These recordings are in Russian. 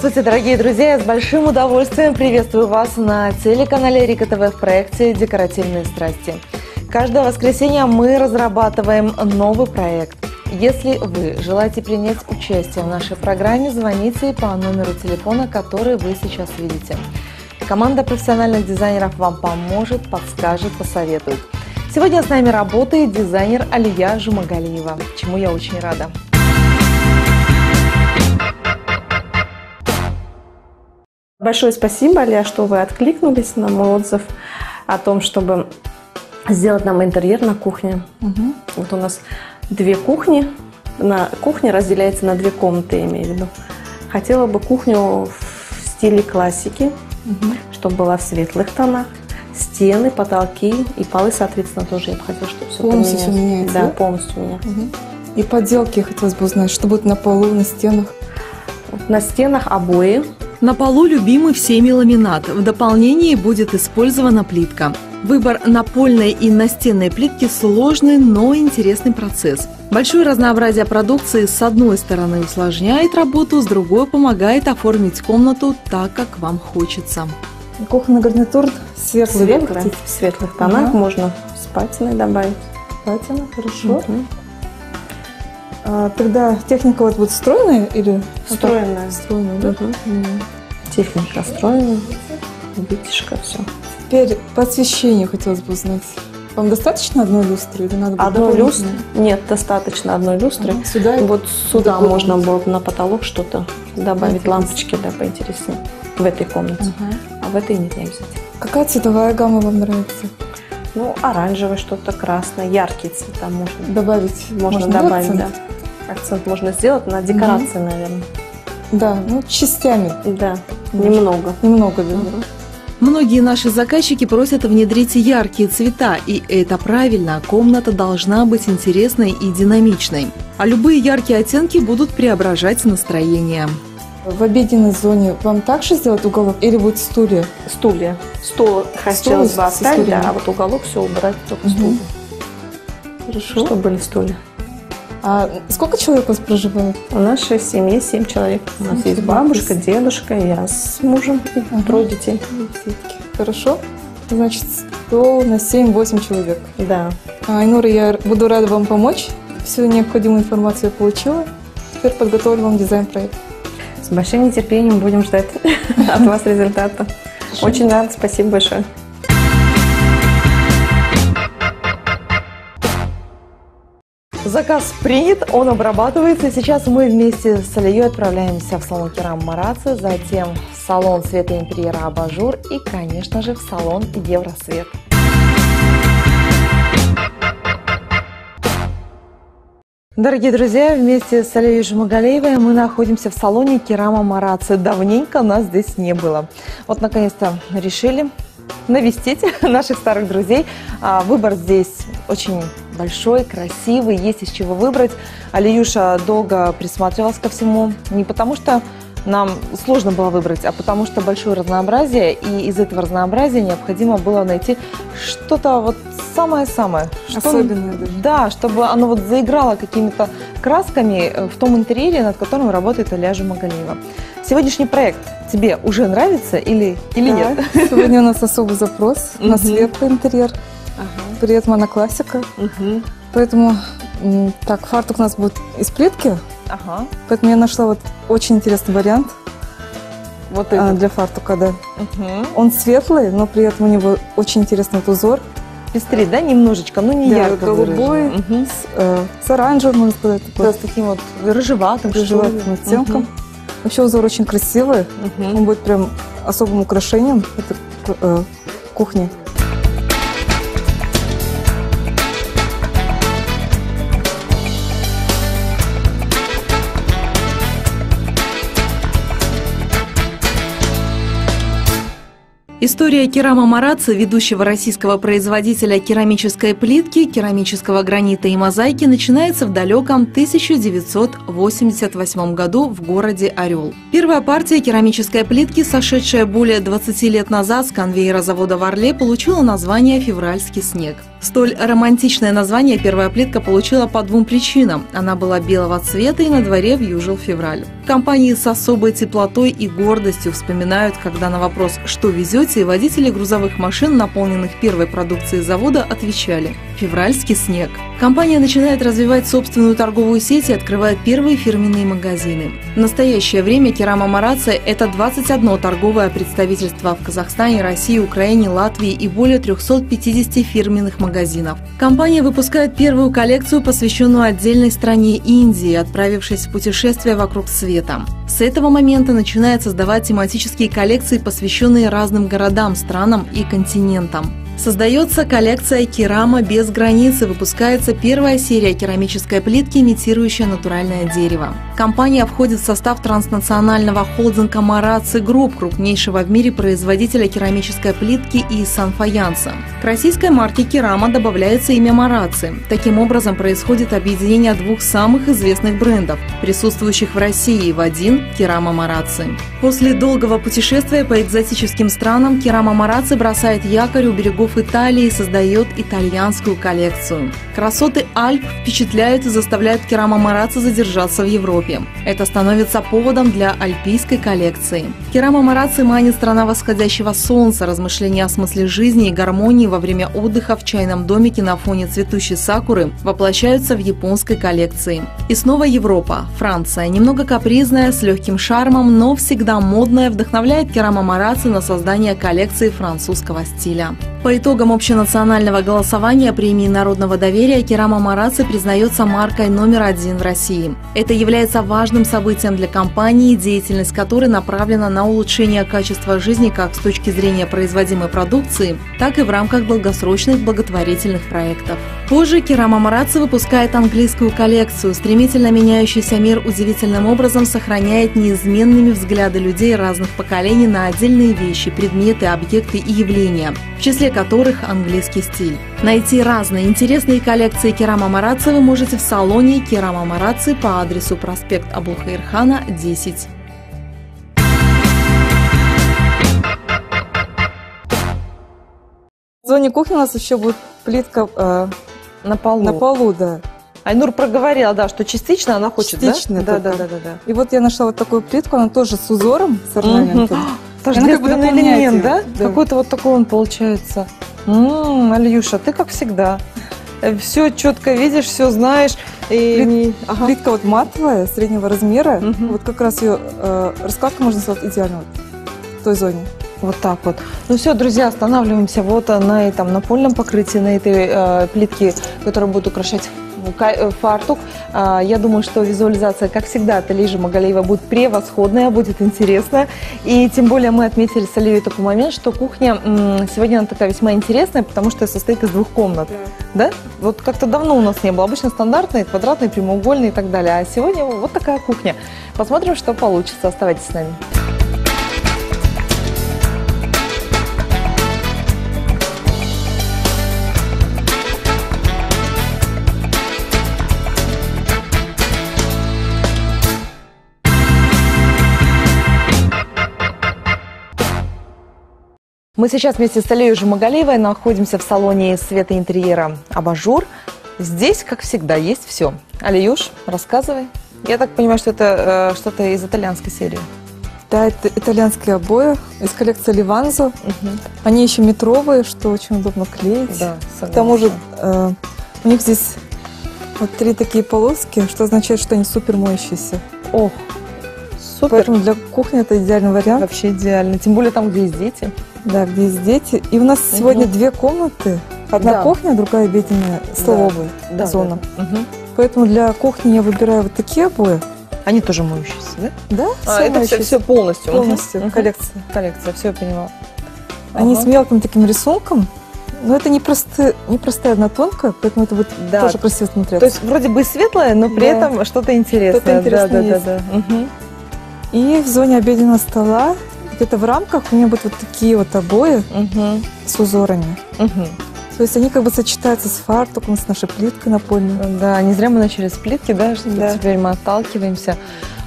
Здравствуйте, дорогие друзья! Я с большим удовольствием приветствую вас на телеканале Рика ТВ в проекте «Декоративные страсти». Каждое воскресенье мы разрабатываем новый проект. Если вы желаете принять участие в нашей программе, звоните по номеру телефона, который вы сейчас видите. Команда профессиональных дизайнеров вам поможет, подскажет, посоветует. Сегодня с нами работает дизайнер Алия Жумагалиева, чему я очень рада. Большое спасибо, Аля, что вы откликнулись на мой отзыв о том, чтобы сделать нам интерьер на кухне. Угу. Вот у нас две кухни. На кухне разделяется на две комнаты, я имею в виду. Хотела бы кухню в стиле классики, угу. чтобы была в светлых тонах. Стены, потолки и полы, соответственно, тоже я бы хотела, чтобы все полностью все меняется. Да, полностью меняется. Угу. И поделки хотелось бы узнать, что будет на полу, на стенах. На стенах обои на полу любимый всеми ламинат. В дополнении будет использована плитка. Выбор напольной и настенной плитки сложный, но интересный процесс. Большое разнообразие продукции с одной стороны усложняет работу, с другой помогает оформить комнату так, как вам хочется. Кухонный гарнитур светлый, светлый в светлых тонах, ага. можно с патиной добавить. Патина, хорошо. Угу. А, тогда техника вот будет встроенная или? Встроенная. Встроенная, да? Угу. Техника встроенная, вытяжка, все. Теперь по освещению хотелось бы узнать. Вам достаточно одной люстры или надо Одной люстры? Нет, достаточно одной люстры. Ага. Сюда? Вот сюда Куда можно было бы на потолок что-то добавить, лампочки, да, поинтереснее. В этой комнате. Ага. А в этой нельзя взять. Какая цветовая гамма вам нравится? Ну, оранжевый, что-то красное, яркие цвета можно добавить. Можно, можно добавить, да. Акцент можно сделать на декорации, угу. наверное. Да, ну частями. Да, немного. Немного, да. Угу. Многие наши заказчики просят внедрить яркие цвета, и это правильно. Комната должна быть интересной и динамичной. А любые яркие оттенки будут преображать настроение. В обеденной зоне вам также сделать уголок или будет стулья? Стулья. Стол хотелось бы оставить, да, а вот уголок все убрать только угу. стулья. Хорошо. Чтобы были стулья. А сколько человек у вас проживает? У нашей семьи семь человек. У нас есть бабушка, дедушка, я с мужем и ага. трое детей. Хорошо. Значит, стол на 7-8 человек. Да. А, Айнура, я буду рада вам помочь. Всю необходимую информацию я получила. Теперь подготовлю вам дизайн-проект. С большим нетерпением будем ждать от вас результата. Очень рад, спасибо большое. Заказ принят, он обрабатывается. Сейчас мы вместе с Алией отправляемся в салон Керам Мараци, затем в салон Света интерьера Абажур и, конечно же, в салон Евросвет. Дорогие друзья, вместе с Алией Жумагалеевой мы находимся в салоне Керама Мараци. Давненько нас здесь не было. Вот, наконец-то, решили навестить наших старых друзей. А, выбор здесь очень большой, красивый, есть из чего выбрать. Алиюша долго присматривалась ко всему, не потому что нам сложно было выбрать, а потому что большое разнообразие, и из этого разнообразия необходимо было найти что-то вот самое-самое. Особенное даже. Да, чтобы оно вот заиграло какими-то красками э, в том интерьере, над которым работает Аляжа Магалиева. Сегодняшний проект тебе уже нравится или, или да. нет? Сегодня у нас особый запрос на светлый интерьер. Ага. При этом она классика. Угу. Поэтому так, фартук у нас будет из плитки. Ага. Поэтому я нашла вот очень интересный вариант. Вот а, для фартука, да. Угу. Он светлый, но при этом у него очень интересный вот узор. Пестрит, да, немножечко, но не да, ярко голубой, угу. с, э, с оранжевым, можно сказать. Такой. Да, с таким вот рыжеватым, рыжеватым оттенком. Угу. Вообще узор очень красивый. Угу. Он будет прям особым украшением этой э, кухни. История Керама Мараца, ведущего российского производителя керамической плитки, керамического гранита и мозаики, начинается в далеком 1988 году в городе Орел. Первая партия керамической плитки, сошедшая более 20 лет назад с конвейера завода в Орле, получила название «Февральский снег». Столь романтичное название первая плитка получила по двум причинам. Она была белого цвета и на дворе вьюжил февраль. Компании с особой теплотой и гордостью вспоминают, когда на вопрос «Что везете?» водители грузовых машин, наполненных первой продукцией завода, отвечали «Февральский снег». Компания начинает развивать собственную торговую сеть и открывает первые фирменные магазины. В настоящее время Kerama Marazzi – это 21 торговое представительство в Казахстане, России, Украине, Латвии и более 350 фирменных магазинов. Компания выпускает первую коллекцию, посвященную отдельной стране Индии, отправившись в путешествие вокруг света. С этого момента начинает создавать тематические коллекции, посвященные разным городам, странам и континентам. Создается коллекция Kerama без границы, выпускается первая серия керамической плитки, имитирующая натуральное дерево. Компания входит в состав транснационального холдинга Marazzi Group, крупнейшего в мире производителя керамической плитки и санфаянса. К российской марке керама добавляется имя Мараци. Таким образом происходит объединение двух самых известных брендов, присутствующих в России в один – керама Мараци. После долгого путешествия по экзотическим странам керама Мараци бросает якорь у берегов городов Италии создает итальянскую коллекцию. Красоты Альп впечатляют и заставляют Керама Мараца задержаться в Европе. Это становится поводом для альпийской коллекции. Керама Мараци манит страна восходящего солнца, размышления о смысле жизни и гармонии во время отдыха в чайном домике на фоне цветущей сакуры воплощаются в японской коллекции. И снова Европа, Франция, немного капризная, с легким шармом, но всегда модная, вдохновляет Керама Мараци на создание коллекции французского стиля. По итогам общенационального голосования премии народного доверия Керама Мараци признается маркой номер один в России. Это является важным событием для компании, деятельность которой направлена на улучшение качества жизни как с точки зрения производимой продукции, так и в рамках долгосрочных благотворительных проектов. Позже Керама Мараци выпускает английскую коллекцию. Стремительно меняющийся мир удивительным образом сохраняет неизменными взгляды людей разных поколений на отдельные вещи, предметы, объекты и явления. В числе которых английский стиль. Найти разные интересные коллекции Керама Мараци вы можете в салоне Керама Мараци по адресу проспект Абулхаирхана, 10. В зоне кухни у нас еще будет плитка э, на полу. На полу, да. Айнур проговорила, да, что частично она хочет, частично, да? Да, да, да, да, да. И вот я нашла вот такую плитку, она тоже с узором, с орнаментом. Угу. Тождественный элемент, да? да? Какой-то вот такой он получается. М-м, Альюша, ты как всегда. Все четко видишь, все знаешь. И... Плит, ага. Плитка вот матовая, среднего размера. Угу. Вот как раз ее э, раскладка можно сделать идеально вот, в той зоне. Вот так вот. Ну все, друзья, останавливаемся вот на этом напольном покрытии, на этой э, плитке, которая будет украшать Э, фартук. А, я думаю, что визуализация, как всегда, от Алижи Магалеева будет превосходная, будет интересная. И тем более мы отметили с Алией такой момент, что кухня сегодня она такая весьма интересная, потому что состоит из двух комнат. Да. да? Вот как-то давно у нас не было. Обычно стандартные, квадратные, прямоугольные и так далее. А сегодня вот такая кухня. Посмотрим, что получится. Оставайтесь с нами. Мы сейчас вместе с Алией Жумагалиевой находимся в салоне света интерьера «Абажур». Здесь, как всегда, есть все. Алиюш, рассказывай. Я так понимаю, что это э, что-то из итальянской серии. Да, это итальянские обои из коллекции Ливанзо. Угу. Они еще метровые, что очень удобно клеить. Да, согласна. К тому же э, у них здесь вот три такие полоски, что означает, что они супер моющиеся. Ох, супер. Поэтому для кухни это идеальный вариант. Вообще идеально. Тем более там, где есть дети. Да, где есть дети. И у нас угу. сегодня две комнаты. Одна да. кухня, другая обеденная, столовая да. зона. Да, да. Угу. Поэтому для кухни я выбираю вот такие обои. Они тоже моющиеся, да? Да, а, это все, все полностью? Полностью, угу. коллекция. Коллекция, все я поняла. Они ага. с мелким таким рисунком. Но это не, просто, не простая однотонка, поэтому это будет да. тоже красиво смотреться. То есть вроде бы светлое, но при да. этом что-то интересное. Что-то интересное да, да, да, да. Угу. И в зоне обеденного стола где-то в рамках у меня будут вот такие вот обои угу. с узорами. Угу. То есть они как бы сочетаются с фартуком, с нашей плиткой напольной. Да, не зря мы начали с плитки, да, что да. теперь мы отталкиваемся.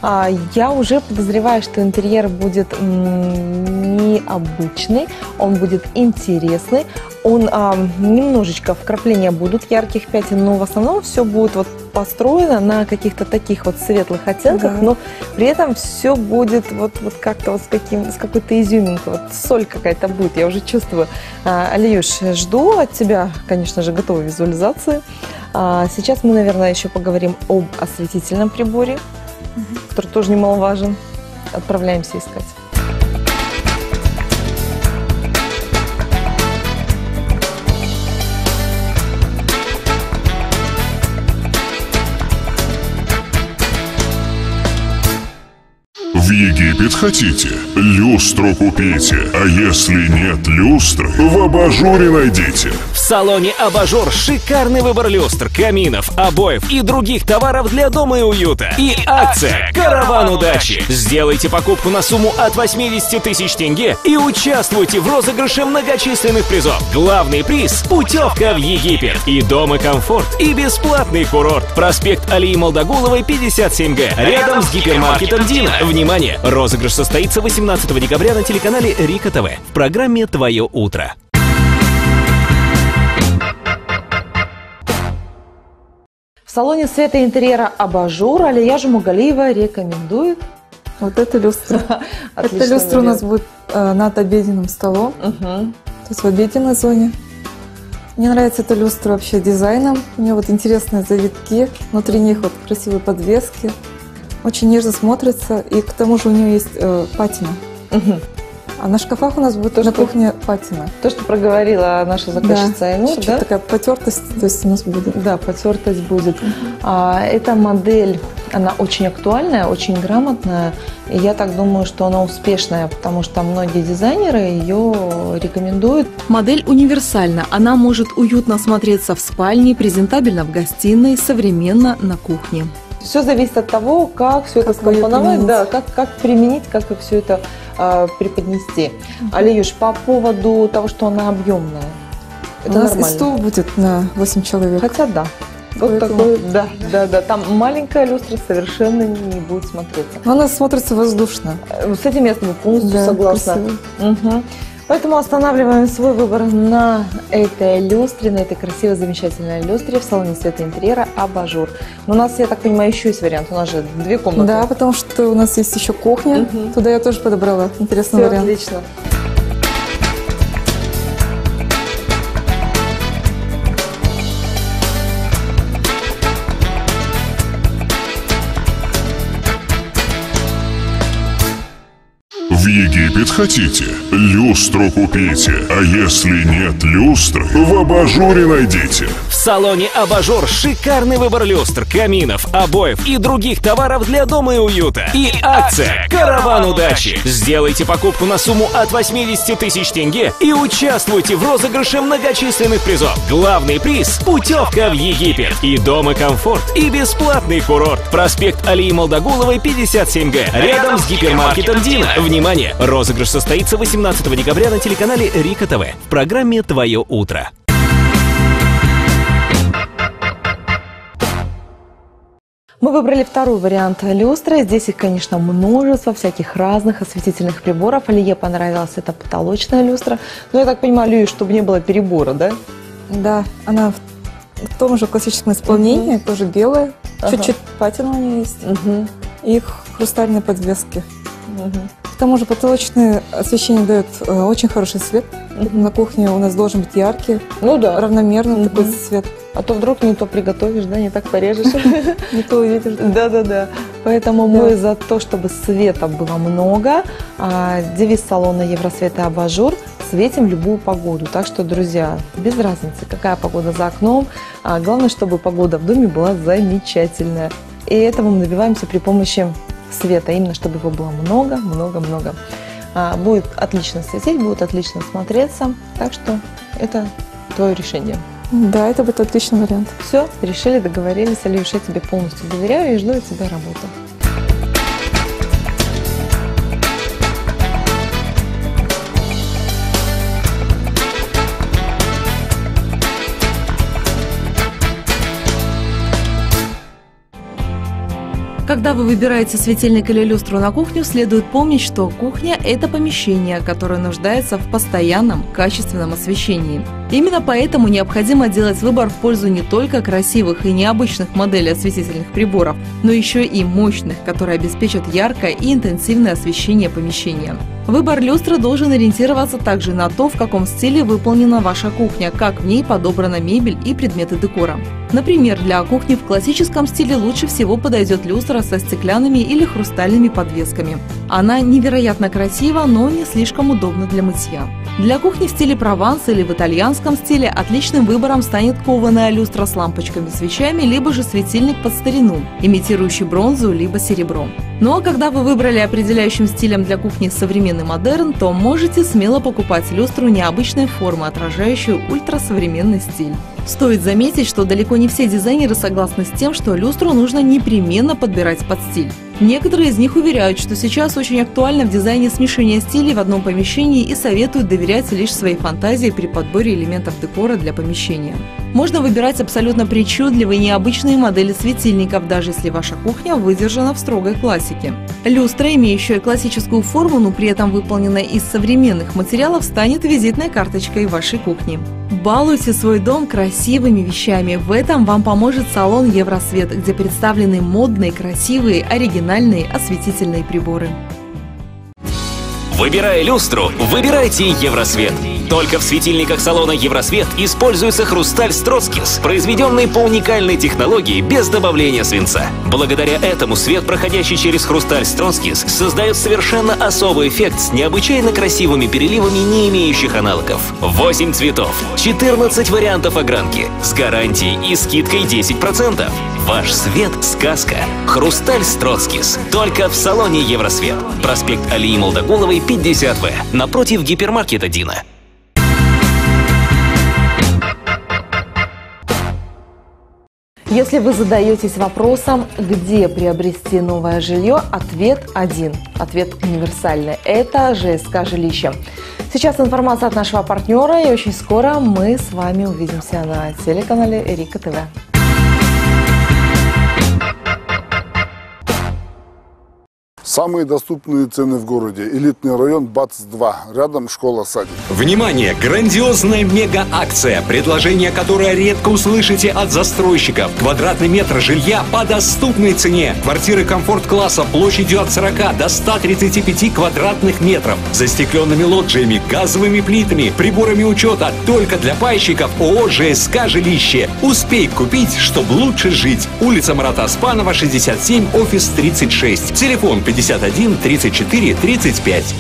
А, я уже подозреваю, что интерьер будет необычный, он будет интересный, он а, немножечко вкрапления будут ярких пятен, но в основном все будет вот построено на каких-то таких вот светлых оттенках, да. но при этом все будет вот, вот как-то вот с, каким, с какой-то изюминкой, вот соль какая-то будет, я уже чувствую. А, Алиюш, жду от тебя, конечно же, готовой визуализации. А, сейчас мы, наверное, еще поговорим об осветительном приборе. Который тоже немаловажен. Отправляемся искать. В Египет хотите? Люстру купите. А если нет люстры, в абажуре найдите. Салоне «Абажур» шикарный выбор люстр, каминов, обоев и других товаров для дома и уюта. И акция «Караван удачи». Сделайте покупку на сумму от 80 тысяч тенге и участвуйте в розыгрыше многочисленных призов. Главный приз – путевка в Египет. И дом и комфорт, и бесплатный курорт. Проспект Алии Молдогуловой, 57Г. Рядом с гипермаркетом «Дина». Внимание! Розыгрыш состоится 18 декабря на телеканале Рика ТВ в программе «Твое утро». Салоне света интерьера «Абажур» Алия Жумагалиева рекомендует вот эта люстра. Эта люстра у нас будет э, над обеденным столом, то есть в обеденной зоне. Мне нравится эта люстра вообще дизайном. У нее вот интересные завитки, внутри них вот красивые подвески очень нежно смотрится, и к тому же у нее есть э, патина. Угу. А на шкафах у нас будет тоже кухня патина. То, что проговорила наша заказчица да. Айнур, да? такая потертость, то есть у нас будет. Да, потертость будет. Угу. А, эта модель, она очень актуальная, очень грамотная, и я так думаю, что она успешная, потому что многие дизайнеры ее рекомендуют. Модель универсальна, она может уютно смотреться в спальне, презентабельно в гостиной, современно на кухне. Все зависит от того, как все как это скомпоновать, да, как, как применить, как все это э, преподнести. Угу. Алиюш, по поводу того, что она объемная. Это У нас нормально. и стол будет на 8 человек. Хотя да. Вот Поэтому... такой, да, да, да. Там маленькая люстра совершенно не будет смотреться. Но она смотрится воздушно. Э, с этим я с тобой полностью да, согласна. Угу. Поэтому останавливаем свой выбор на этой люстре, на этой красивой, замечательной люстре в салоне света интерьера «Абажур». Но у нас, я так понимаю, еще есть вариант. У нас же две комнаты. Да, потому что у нас есть еще кухня. Угу. Туда я тоже подобрала интересный Все вариант. отлично. В Египет хотите? Люстру купите. А если нет люстры, в абажуре найдите. Салоне «Абажур» шикарный выбор люстр, каминов, обоев и других товаров для дома и уюта. И акция «Караван удачи». Сделайте покупку на сумму от 80 тысяч тенге и участвуйте в розыгрыше многочисленных призов. Главный приз – путевка в Египет. И дом и комфорт, и бесплатный курорт. Проспект Алии Молдогуловой, 57Г. Рядом с гипермаркетом «Дина». Внимание! Розыгрыш состоится 18 декабря на телеканале Рика ТВ в программе «Твое утро». Мы выбрали второй вариант люстры. Здесь их, конечно, множество всяких разных осветительных приборов. Алие понравилась эта потолочная люстра. Но я так понимаю, Лию, чтобы не было перебора, да? Да, она в том же классическом исполнении, угу. тоже белая. Ага. Чуть-чуть патина у нее есть. Угу. И хрустальные подвески. Угу. К тому же потолочное освещение дает э, очень хороший свет. Mm-hmm. На кухне у нас должен быть яркий, ну да, равномерный mm-hmm. такой свет. А то вдруг не то приготовишь, да, не так порежешь. Не то увидишь. Да-да-да. Поэтому мы за то, чтобы света было много. А, девиз салона Евросвет и Абажур светим любую погоду. Так что, друзья, без разницы, какая погода за окном. А главное, чтобы погода в доме была замечательная. И этого мы добиваемся при помощи света, именно чтобы его было много, много, много. А, будет отлично светить, будет отлично смотреться, так что это твое решение. Да, это будет отличный вариант. Все, решили, договорились. Алиюш, я тебе полностью доверяю и жду от тебя работу. Когда вы выбираете светильник или люстру на кухню, следует помнить, что кухня – это помещение, которое нуждается в постоянном, качественном освещении. Именно поэтому необходимо делать выбор в пользу не только красивых и необычных моделей осветительных приборов, но еще и мощных, которые обеспечат яркое и интенсивное освещение помещения. Выбор люстры должен ориентироваться также на то, в каком стиле выполнена ваша кухня, как в ней подобрана мебель и предметы декора. Например, для кухни в классическом стиле лучше всего подойдет люстра со стеклянными или хрустальными подвесками. Она невероятно красива, но не слишком удобна для мытья. Для кухни в стиле Прованс или в итальянском стиле отличным выбором станет кованая люстра с лампочками-свечами, либо же светильник под старину, имитирующий бронзу либо серебро. Ну а когда вы выбрали определяющим стилем для кухни современный модерн, то можете смело покупать люстру необычной формы, отражающую ультрасовременный стиль. Стоит заметить, что далеко не все дизайнеры согласны с тем, что люстру нужно непременно подбирать под стиль. Некоторые из них уверяют, что сейчас очень актуально в дизайне смешение стилей в одном помещении и советуют доверять лишь своей фантазии при подборе элементов декора для помещения. Можно выбирать абсолютно причудливые необычные модели светильников, даже если ваша кухня выдержана в строгой классике. Люстра, имеющая классическую форму, но при этом выполненная из современных материалов, станет визитной карточкой вашей кухни. Балуйте свой дом красивыми вещами. В этом вам поможет салон Евросвет, где представлены модные, красивые, оригинальные осветительные приборы. Выбирая люстру, выбирайте Евросвет. Только в светильниках салона Евросвет используется хрусталь Строцкис, произведенный по уникальной технологии без добавления свинца. Благодаря этому свет, проходящий через хрусталь Строцкис, создает совершенно особый эффект с необычайно красивыми переливами, не имеющих аналогов. 8 цветов, 14 вариантов огранки, с гарантией и скидкой 10%. Ваш свет – сказка. Хрусталь Строцкис. Только в салоне Евросвет. Проспект Алии Молдоголовой, 50В. Напротив гипермаркета Дина. Если вы задаетесь вопросом, где приобрести новое жилье, ответ один. Ответ универсальный. Это ЖСК «Жилище». Сейчас информация от нашего партнера, и очень скоро мы с вами увидимся на телеканале Эрика ТВ. Самые доступные цены в городе. Элитный район БАЦ-2. Рядом школа-садик. Внимание! Грандиозная мега-акция, предложение которое редко услышите от застройщиков. Квадратный метр жилья по доступной цене. Квартиры комфорт-класса площадью от 40 до 135 квадратных метров. Застекленными лоджиями, газовыми плитами, приборами учета только для пайщиков ООО «ЖСК Жилище». Успей купить, чтобы лучше жить. Улица Марата Аспанова, 67, офис 36. Телефон 51 34 35.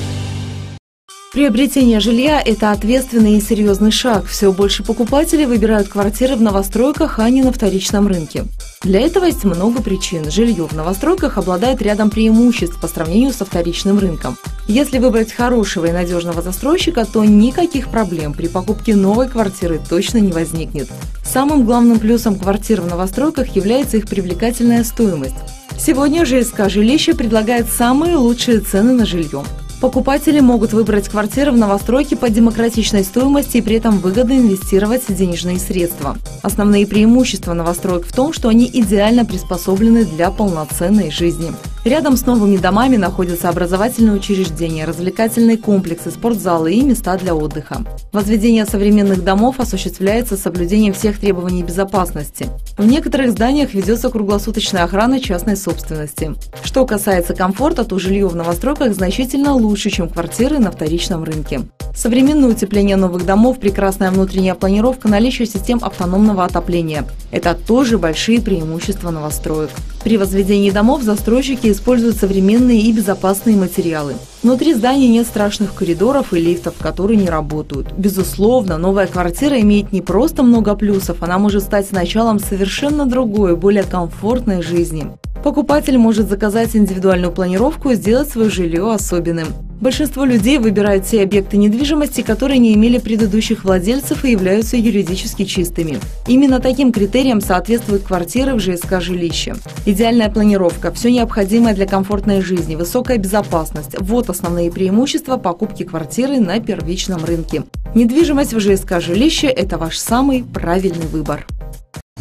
Приобретение жилья – это ответственный и серьезный шаг. Все больше покупателей выбирают квартиры в новостройках, а не на вторичном рынке. Для этого есть много причин. Жилье в новостройках обладает рядом преимуществ по сравнению со вторичным рынком. Если выбрать хорошего и надежного застройщика, то никаких проблем при покупке новой квартиры точно не возникнет. Самым главным плюсом квартир в новостройках является их привлекательная стоимость. Сегодня ЖСК «Жилище» предлагает самые лучшие цены на жилье. Покупатели могут выбрать квартиры в новостройке по демократичной стоимости и при этом выгодно инвестировать денежные средства. Основные преимущества новостроек в том, что они идеально приспособлены для полноценной жизни. Рядом с новыми домами находятся образовательные учреждения, развлекательные комплексы, спортзалы и места для отдыха. Возведение современных домов осуществляется с соблюдением всех требований безопасности. В некоторых зданиях ведется круглосуточная охрана частной собственности. Что касается комфорта, то жилье в новостройках значительно лучше, чем квартиры на вторичном рынке. Современное утепление новых домов, прекрасная внутренняя планировка, наличие систем автономного отопления – это тоже большие преимущества новостроек. При возведении домов застройщики используют современные и безопасные материалы. Внутри здания нет страшных коридоров и лифтов, которые не работают. Безусловно, новая квартира имеет не просто много плюсов, она может стать началом совершенно другой, более комфортной жизни. Покупатель может заказать индивидуальную планировку и сделать свое жилье особенным. Большинство людей выбирают те объекты недвижимости, которые не имели предыдущих владельцев и являются юридически чистыми. Именно таким критериям соответствуют квартиры в ЖСК «Жилище». Идеальная планировка, все необходимое для комфортной жизни, высокая безопасность – вот основные преимущества покупки квартиры на первичном рынке. Недвижимость в ЖСК «Жилище» – это ваш самый правильный выбор.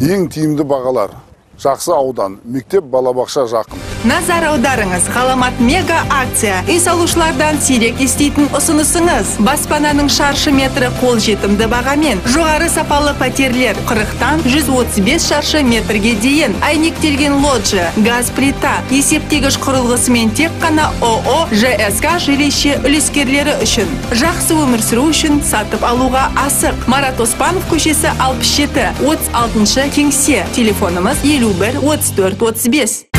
ең тиімді жақсы аудан мектеп балабақша жақын. Назар аударыңыз. Ғаламат мега акция. Үй салушылардан сирек еститін ұсынысыңыз. Баспананың шаршы метрі қол жетімді бағамен. Жоғары сапалы пәтерлер 40-тан 135 шаршы метрге дейін. Әйнектелген лоджия газ плита есептегіш құрылғысымен тек қана ООО ЖСК жилище үлескерлері үшін. Жақсы өмір сүру үшін сатып алуға асық. Марат оспанов көшесі 67 36 кеңсе. Телефонымыз 51 34 35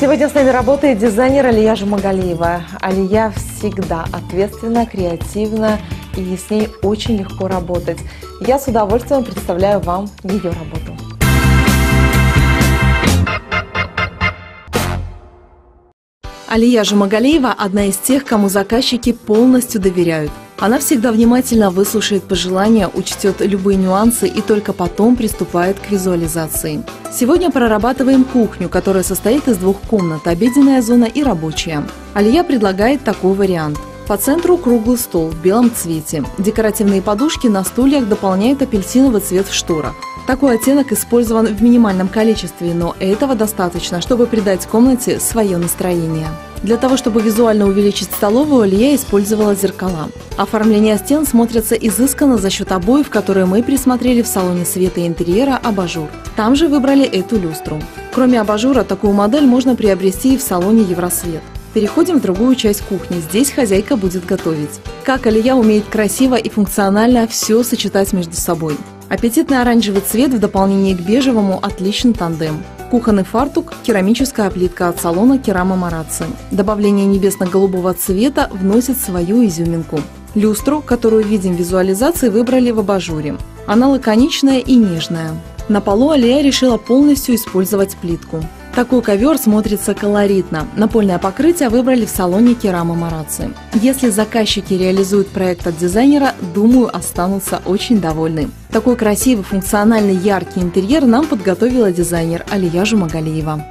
Сегодня с нами работает дизайнер Алия Жумагалиева. Алия всегда ответственна, креативна и с ней очень легко работать. Я с удовольствием представляю вам ее работу. Алия Жумагалиева – одна из тех, кому заказчики полностью доверяют. Она всегда внимательно выслушает пожелания, учтет любые нюансы и только потом приступает к визуализации. Сегодня прорабатываем кухню, которая состоит из двух комнат – обеденная зона и рабочая. Алия предлагает такой вариант. По центру круглый стол в белом цвете. Декоративные подушки на стульях дополняют апельсиновый цвет в шторах. Такой оттенок использован в минимальном количестве, но этого достаточно, чтобы придать комнате свое настроение. Для того, чтобы визуально увеличить столовую, Лия использовала зеркала. Оформление стен смотрится изысканно за счет обоев, которые мы присмотрели в салоне света и интерьера «Абажур». Там же выбрали эту люстру. Кроме абажура, такую модель можно приобрести и в салоне «Евросвет». Переходим в другую часть кухни. Здесь хозяйка будет готовить. Как Алия умеет красиво и функционально все сочетать между собой. Аппетитный оранжевый цвет в дополнение к бежевому – отличный тандем. Кухонный фартук – керамическая плитка от салона Керама Марацци. Добавление небесно-голубого цвета вносит свою изюминку. Люстру, которую видим в визуализации, выбрали в абажуре. Она лаконичная и нежная. На полу Алия решила полностью использовать плитку. Такой ковер смотрится колоритно. Напольное покрытие выбрали в салоне Керама Мараци. Если заказчики реализуют проект от дизайнера, думаю, останутся очень довольны. Такой красивый, функциональный, яркий интерьер нам подготовила дизайнер Алия Жумагалиева.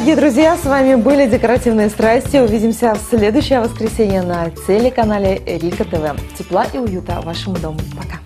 Дорогие друзья, с вами были «Декоративные страсти». Увидимся в следующее воскресенье на телеканале Рика ТВ. Тепла и уюта вашему дому. Пока.